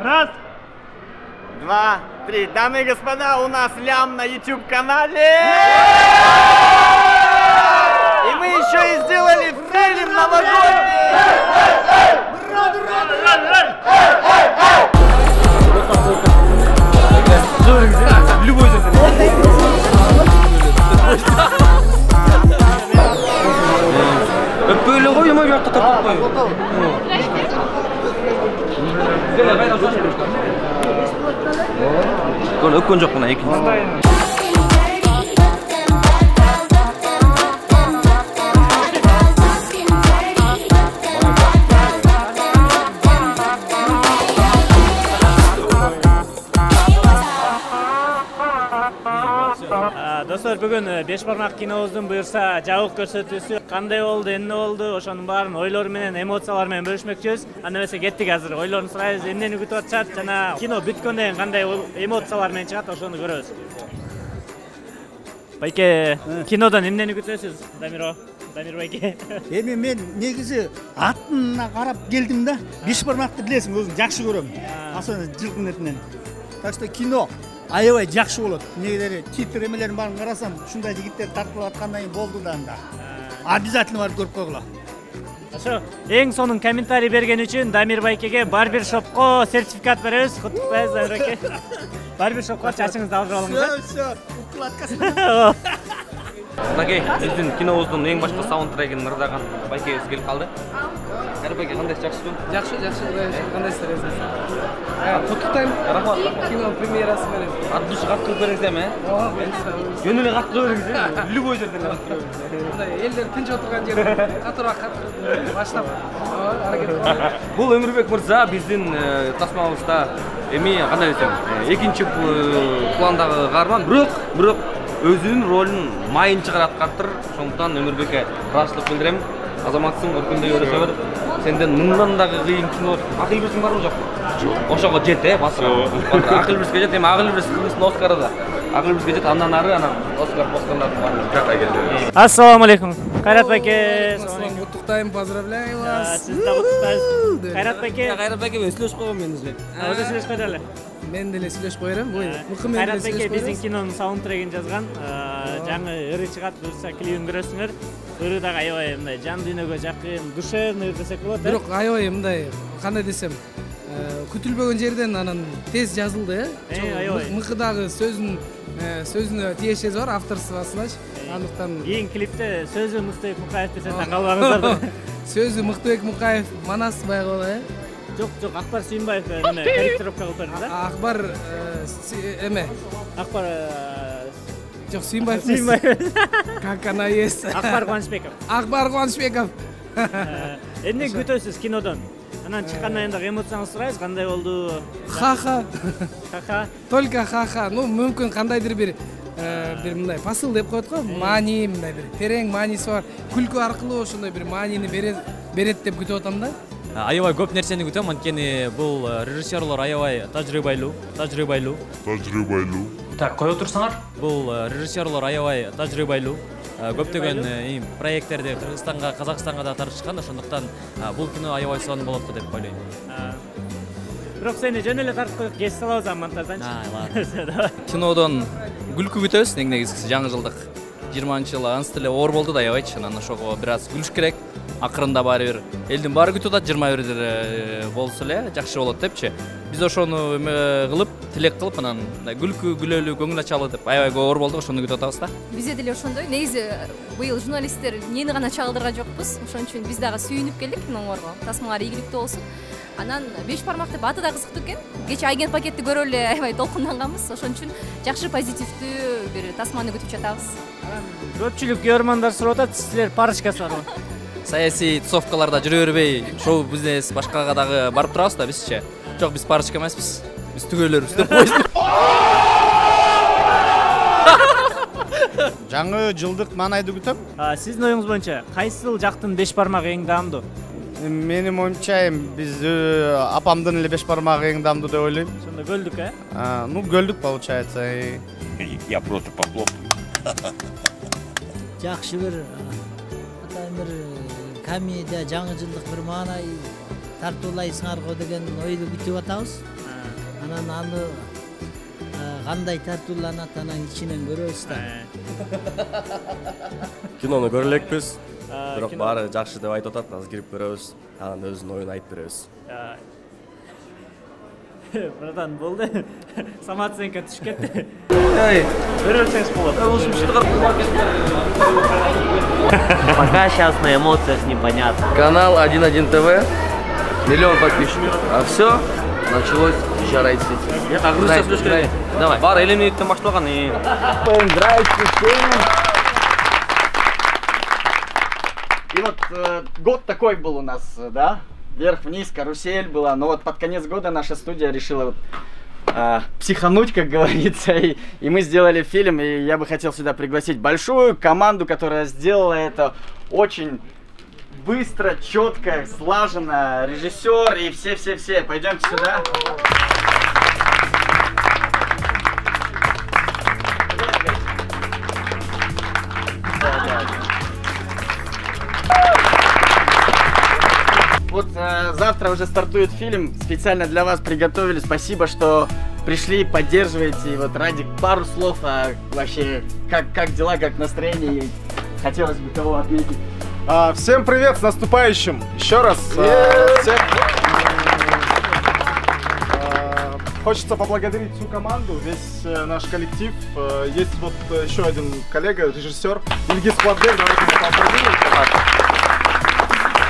Раз. Два, три. Дамы и господа, у нас лям на YouTube канале. И мы еще и сделали фильм новогодний. Konu öpkön жоқ мына э, беш бармак кинобуздун буюрса жабык көрсөтүүсү кандай болду эмне болду ошонун баарын ойлор менен эмоциялар менен бөлүшмөкчүбүз анда эмесе кеттик азыр ойлоруну сурайбыз эмнени күтүп атышат жана кино бүткөндөн кийин кандай эмоциялар менен чыгат ошону көрөбүз байке кинодон эмнени күтөсүз дамиро дамир байке эми мен негизи атына карап келдим да беш бармакты билесиң өзүң жакшы көрөм особенно жылкынын этинен так что кино аябай жакшы болот. Эмнегедери титр эмелерин баарын карасам ушундай жигиттер тартылып аткандан кийин болду да анда. Обязательно барып көрүп койгула. Ошо эң сонун комментарий берген үчүн дамир байкеге барбер шопко сертификат беребиз куттуктайбыз дамир байке барбер шопко чачыңызды алдырып алыңыз все укладкасы Мынакей биздин кинобуздун эң башкы саундтрегин ырдаган байкебиз келип калды. Кайры байке кандайсыз жакшысызбы? Жакшы, жакшы, кандайсыздар өзүңүз? Куттуктайм. Рахмат. Кино премьерасы менен. Ат душ катты кылып бериңиз эми, э? Ооба, буюрса. Жөнү эле катты кылып бериңиз, э? Любой жерден катты кылып бериңиз. Мындай элдер тынч отурган жерден катуураак катырып баштап кылам. Бул Өмүрбек мырза биздин э, тасмабызда эми кандай десем, э, экинчи пл- пландагы каарман, бирок бирок өзүнүн ролун майын чыгарып аткандыр. Ошондуктан Өмүрбекке ыраазычылык билдирем. Азаматсың, өткөндөй өрөсө бер. Сенден мындан дагы кыйын кино акыл бирсиң барбы жокпу? Жок. Ошого жет, э, басып. Акыл бирске жет, эми акыл бирс кыргыздын Оскары да. Акыл бирске жет, андан ары анан Оскар Оскарлардын баарын жакка келди. ассалому алейкум кайрат байке ассалому алейкум Куттуктайм, поздравляю вас. сизди да куттуктайбыз кайрат байке Кайрат байке менен сүйлөшүп койгон мен уже. сүйлөшүп койдур эле Мен деле сүйлөшүп коерм. Бой, мыкым менен кайрат сүйлөшүп биздин кинонун саундтрегин жазган жаңы ыры чыгат буюрса клибин көрөсүңөр ыры дагы аябай мындай жан дүйнөгө жакын душевный ыр десек болот э Бирок аябай мындай кандай десем, күтүлбөгөн жерден анан тез жазылды, э. Аябай. мы- Мыкы дагы сөзүн сөзүнө тиешеси бар авторствосуначы. Андыктан кийин клипте сөзү мыктыбек мукаев десе таң калбаңыздар сөзү Мыктыбек Мукаев Манас баягы э. Жок жок акбар сүйүнбаев эме корректировка кылып берди да Акбар э, эме акбар жок Сүйүнбаев эмес. сүйүнбаев Как она есть. акбар кубанычбеков Акбар Кубанычбеков. эмне күтөсүз кинодон анан чыккандан кийин дагы эмоцияңызды сурайбыз кандай болду Ха-ха. ха Только ха-ха. Ну, мүмкүн кандайдыр бир э, бир мындай посыл деп коет го маани мындай бир терең мааниси бар күлкү аркылуу ошондой бир маанини берет берет деп күтүп атам да аябай көп нерсени күтөм анткени бул режиссерлор аябай тажрыйбалуу тажрыйбалуу тажрыйбалуу так кое отурсаңар бул режиссерлор аябай тажрыйбалуу көптөгөн им проекттерди кыргызстанга казакстанга да тартышкан ошондуктан бул кино аябай сонун болот го деп ойлойм бирок сени жөн эле тартып коюп кесип салабыз а монтажданчы А, ладно. Давай. кинодон күлкү күтөбүз эң негизгиси? Жаңы жылдык. Жыйырманчы жыл анысы деле оор болду да аябайчы. Анан ошого бир аз күлүш керек. Акырында баары бир элдин баары күтүп атат жыйырма бирде болсо эле жакшы болот депчи. Биз ошону эме кылып тилек кылып анан мындай күлкү күлөлү көңүл ачалы деп аябай оор болдук ошону күтүп атабыз да бизде деле ошондой негизи быйыл журналисттер эмнени гана чагылдырган жокпуз ошон үчүн биз дагы сүйүнүп келдик киноңорго тасмалар ийгиликтүү болсун. Анан беш бармак деп аты да кызыктуу экен. Кечээ агент пакетти көрүп эле аябай толкунданганбыз. Ошон үчүн жакшы позитивдүү бир тасманы күтүп жатабыз. Көпчүлүк көрөрмандар сурап атат силер парочкасы барбы саясий тусовкаларда жүрө бербей шоу бизнес башкага дагы барып турабыз да бизчи жок биз парочка эмеспиз. Биз түгөлөрбүз деп коебуз жаңы жылдык маанайды күтөм А, сиздин оюңуз боюнча кайсыл жактын беш бармагы эң даамдуу менин оюмча эми биз э, апамдын эле беш бармагы эң даамдуу деп ойлойм ошондо көлдүк э А, ну көлдүк получается. Я просто похлопаю. жакшы бир атайын бир комедия жаңы жылдык бир маанай тартуулайсыңарго деген ойду күтүп атабыз анан аны кандай тартууланат анан ичинен көрөбүз да кинону көрө элекпиз бирок баары жакшы деп айтып атат азыр кирип көрөбүз анан өзүнүн оюн айтып беребиз братан болду самооценка түшүп кетти эй бере берсеңиз болот Пока сейчас на эмоциях непонятно. канал 11 тв миллион подписчиков а все началось жарайт грузия сүйлөш керек давай баары элеминиттен башталган и И вот э, год такой был у нас, э, да? Вверх-вниз, карусель была. Но вот под конец года наша студия решила вот, э, психануть, как говорится. И, и мы сделали фильм. И я бы хотел сюда пригласить большую команду, которая сделала это очень быстро, четко, слаженно. Режиссер и все-все-все. Пойдемте сюда. Вот э, завтра уже стартует фильм. Специально для вас приготовили. Спасибо, что пришли, поддерживаете. И вот ради пару слов а, вообще, как, как дела, как настроение. И Хотелось бы кого отметить. А, всем привет, с наступающим! Еще раз. а, всех, а, Хочется поблагодарить всю команду, весь э, наш коллектив. Э, Есть вот еще один коллега, режиссер Ильгиз Куатбек. Давайте поаплодируем.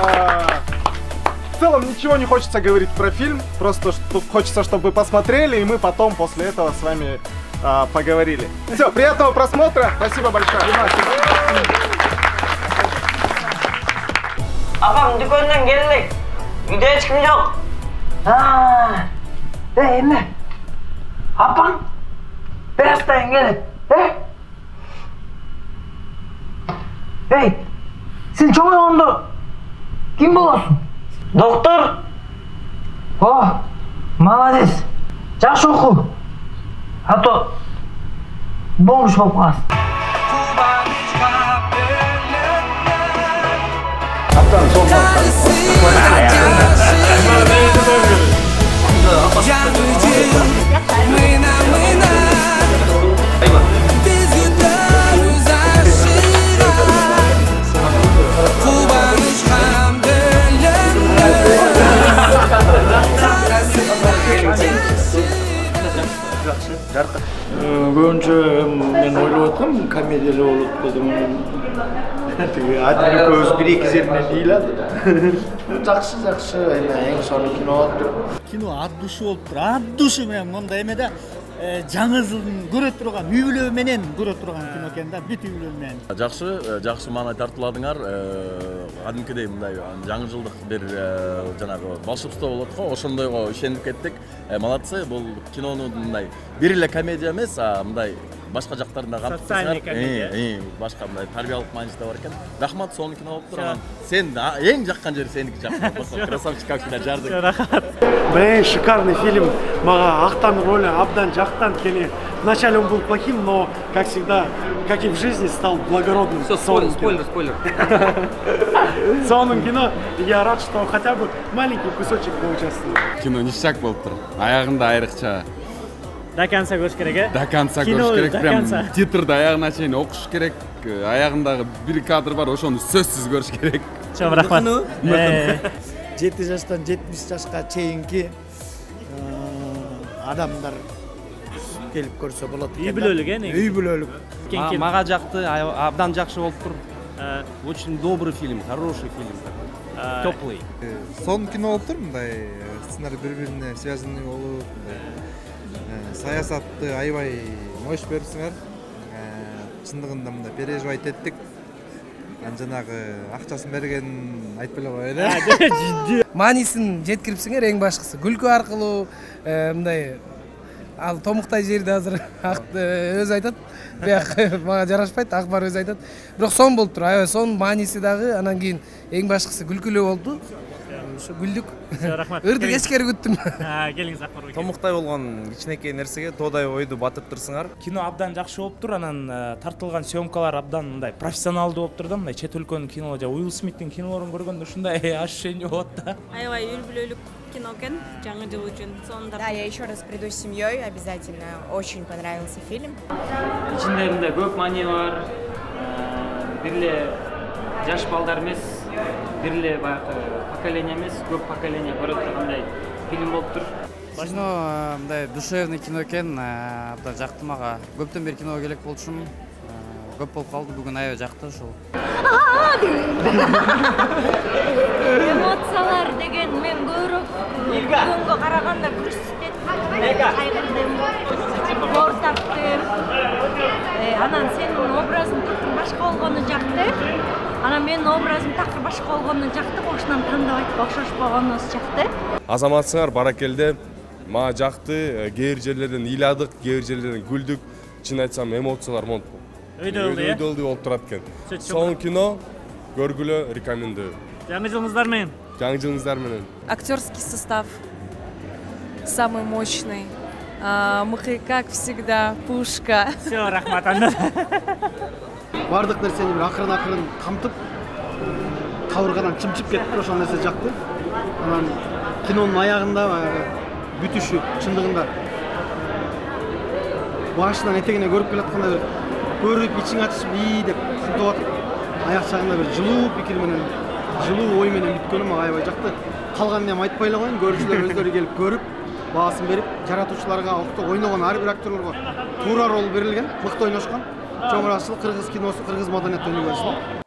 А, В целом ничего не хочется говорить про фильм, просто хочется, чтобы вы посмотрели, и мы потом после этого с вами а, поговорили. Все, приятного просмотра, спасибо большое. Apam dükkönden geldik. Videoya çıkım yok. Ha. Değil mi? Apam. Biraz da gelin. He? Hey. Sen çok yoğundu. Kim bu olsun? Doktor. Oh. Молодец. Жақсы оқу. А то бомж болып қаласың. Көбүнчө мен ойлоп аткам комедия болот го деп тиги адил экөөбүз бир эки жеринен ыйлады жакшы жакшы эми эң сонун кино болуптур кино от души болуптур от души менен моундай эме да э, жаңы жылдын көрө турган үй бүлө менен көрө турган кино экен да бүт үй бүлө менен жакшы э, жакшы маанай тартууладыңар кадимкидей мындай жаңы жылдык бир э, жанагы волшебство болот го ошондойго ишенип кеттик Э, молодцы бул кинону мындай бир эле комедия эмес а мындай башка жактарында Социальный комедия. Башка мындай тарбиялык мааниси да бар экен рахмат сонун кино болуптур анан сен а, эң жаккан жери сеники жакшы красавчик как всегда жардык рахмат. Блин шикарный фильм. Мага актан роли абдан жактан анткени вначале он был плохим но как всегда как и в жизни стал благородным все спойлер спойлер спойлер. Сонун кино я рад что хотя бы маленький кусочек поучаствовал. Кино ништяк болуптур аягында айрыкча. До конца көрүш керек э? До конца көрүш керек до прям конца. титрди аягына чейин окуш керек. Э, аягындагы бир кадр бар ошону сөзсүз көрүш керек. Чоң рахмат Э, жети жаштан жетимиш жашка чейинки адамдар келип көрсө болот үй бүлөлүк э негизи үй бүлөлүк мага жакты абдан жакшы болуптур Э, очень добрый фильм хороший фильм э, теплый сонун кино болуптур мындай сценарий бири бирине связанный болуп мындай. э, саясатты аябай мош берипсиңер Э, чындыгында мындай переживать эттик анан жанагы акчасын бергенин айтпай эле коеюн э маанисин жеткирипсиңер эң башкысы. Күлкү аркылуу э, мындай ал томуктай жерди азыр өзү айтат. Бияк мага жарашпайт акбар өзү айтат. Бирок сонун болуптур аябай сонун мааниси дагы анан кийин эң башкысы күлкүлүү болду. Ушу күлдүк. Все, рахмат. ырдык Келиңиз. эчкери күттүм. Келиңиз акбарбек томуктай болгон кичинекей нерсеге тоодай ойду батырыптырсыңар кино абдан жакшы болуптур анан э, тартылган съемкалар абдан мындай профессионалдуу болуптур да мындай чет өлкөнүн кинолору же уилл смиттин кинолорун көргөндө ушундай ощущение болот да. Аябай үлбүлөлүк кино экен жаңы жыл үчүн. Сонун да. Я еще раз приду с семьей обязательно. Очень понравился фильм. Ичинде мындай көп маани бар бир эле жаш балдар эмес. Бир эле баягы поколение эмес көп поколение көрө тургандай фильм болуптур кино э, мындай душевный кино экен э, абдан жакты мага көптөн бери киного келек болчумун Э, көп болуп калды бүгүн аябай жакты ушул эмоциялар деген мен көбүрөөк бүгүнгө оор таптым Э, анан сенин образың башка болгону жакты анан менин образым такыр жакты ошондон тандабайт окшошпогонубуз жакты азаматсыңар баракелде мага жакты кээ бир жерлерден ыйладык кээ бир жерлерден күлдүк чын айтсам эмоциялар монт Өйдө э? өйдөлдүү болуп турат экен сонун кино көргүлө рекомендую жаңы жылыңыздар менен жаңы жылыңыздар менен актерский состав самый мощный. А, мы как всегда пушка. Все рахмат анда баардык нерсени бир акырын акырын камтып кабыргадан чымчып кетиптир ошол нерсе жакты анан кинонун аягында бүтүшү чындыгында башынан этегине көрүп келатканда бир көрүп ичиң ачышып ии деп сылтап атып аяк жагында бир жылуу пикир менен жылуу ой менен бүткөнү мага аябай жакты калганын эми айтпай эле коеюн көрүүчүлөр өздөрү келип көрүп баасын берип жаратуучуларга ойногон ар бир актерлорго туура роль берилген мыкты ойношкон чоң ырахчылык кыргыз киносу кыргыз жаңы жыл